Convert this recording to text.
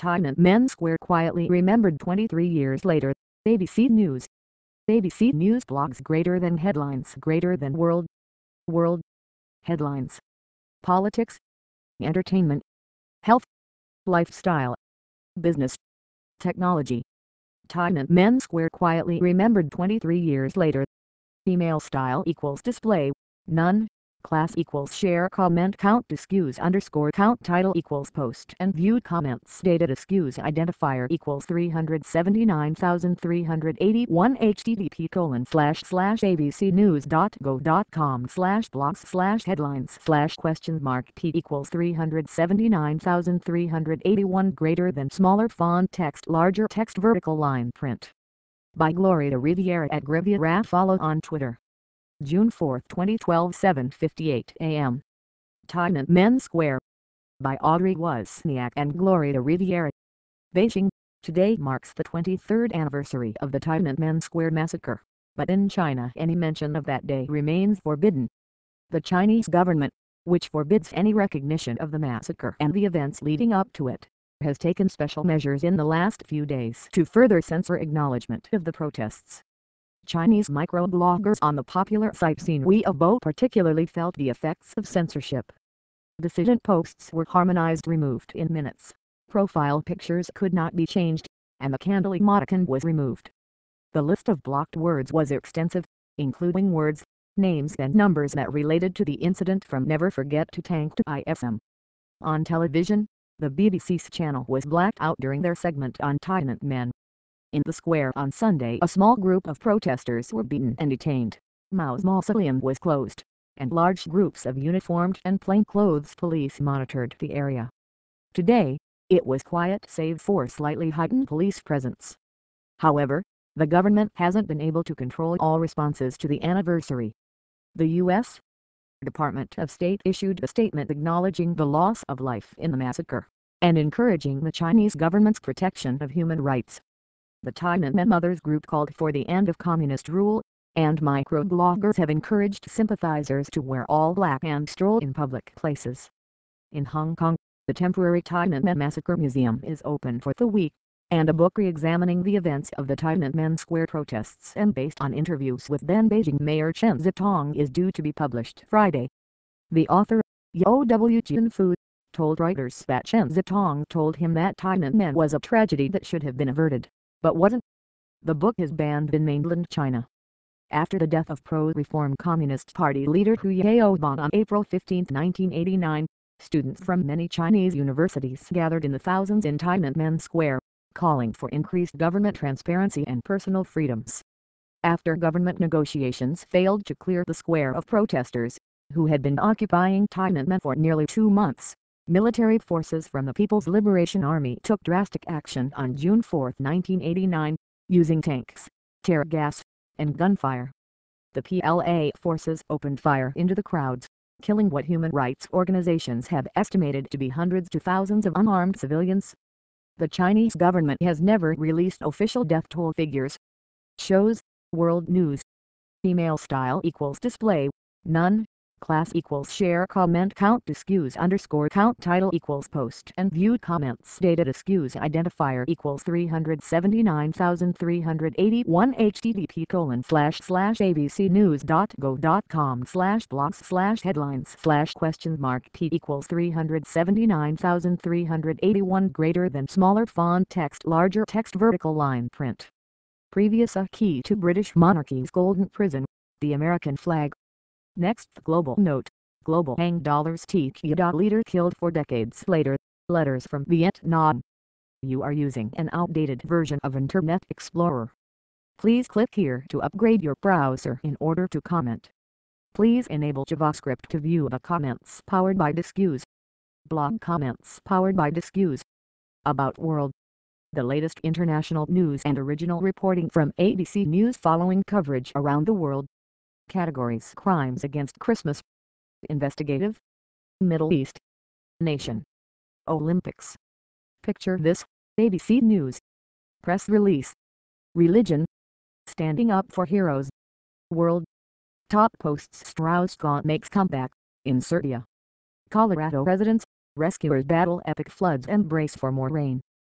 Tiananmen Square quietly remembered 23 years later. ABC News. ABC News blogs greater than headlines greater than world. World. Headlines. Politics. Entertainment. Health. Lifestyle. Business. Technology. Tiananmen Square quietly remembered 23 years later. Email style equals display. None class equals share comment count disqus underscore count title equals post and viewed comments data disqus identifier equals 379,381 http colon slash slash abcnews.go.com slash blogs slash headlines slash question mark p equals 379,381 greater than smaller font text larger text vertical line print. By Gloria Riviera at Griviera follow on Twitter June 4, 2012 7.58 a.m. Tiananmen Square by Audrey Wozniak and Gloria Riviera. Beijing, today marks the 23rd anniversary of the Tiananmen Square massacre, but in China any mention of that day remains forbidden. The Chinese government, which forbids any recognition of the massacre and the events leading up to it, has taken special measures in the last few days to further censor acknowledgement of the protests. Chinese microbloggers on the popular site Sina Weibo particularly felt the effects of censorship. Dissident posts were harmonized removed in minutes, profile pictures could not be changed, and the candle emoticon was removed. The list of blocked words was extensive, including words, names and numbers that related to the incident from Never Forget to Tank to ISM. On television, the BBC's channel was blacked out during their segment on Tiananmen. In the square on Sunday a small group of protesters were beaten and detained. Mao's mausoleum was closed, and large groups of uniformed and plainclothes police monitored the area. Today, it was quiet save for slightly heightened police presence. However, the government hasn't been able to control all responses to the anniversary. The U.S. Department of State issued a statement acknowledging the loss of life in the massacre, and encouraging the Chinese government's protection of human rights. The Tiananmen Mothers Group called for the end of communist rule, and microbloggers have encouraged sympathizers to wear all black and stroll in public places. In Hong Kong, the temporary Tiananmen Massacre Museum is open for the week, and a book re-examining the events of the Tiananmen Square protests and based on interviews with then Beijing Mayor Chen Xitong is due to be published Friday. The author, Yo W. Jianfu, told writers that Chen Xitong told him that Tiananmen was a tragedy that should have been averted but wasn't. The book is banned in mainland China. After the death of pro-reform Communist Party leader Hu Yaobang on April 15, 1989, students from many Chinese universities gathered in the thousands in Tiananmen Square, calling for increased government transparency and personal freedoms. After government negotiations failed to clear the square of protesters, who had been occupying Tiananmen for nearly two months, military forces from the People's Liberation Army took drastic action on June 4, 1989, using tanks, tear gas, and gunfire. The PLA forces opened fire into the crowds, killing what human rights organizations have estimated to be hundreds to thousands of unarmed civilians. The Chinese government has never released official death toll figures. Shows, World News. Female style equals display, none class equals share comment count disqus underscore count title equals post and viewed comments data disqus identifier equals 379,381 http colon slash slash abcnews.go.com slash blogs slash headlines slash question mark p equals 379,381 greater than smaller font text larger text vertical line print. Previous a key to British monarchy's golden prison, the American flag Next global note, global hang dollars TQ leader killed for decades later, letters from Vietnam. You are using an outdated version of Internet Explorer. Please click here to upgrade your browser in order to comment. Please enable JavaScript to view the comments powered by Disqus. Blog comments powered by Disqus. About World. The latest international news and original reporting from ABC News following coverage around the world. Categories Crimes against Christmas Investigative Middle East Nation Olympics. Picture this, ABC News. Press Release. Religion. Standing Up for Heroes. World. Top Posts Strauss-Kahn makes comeback, in Serbia. Colorado residents, rescuers battle epic floods and brace for more rain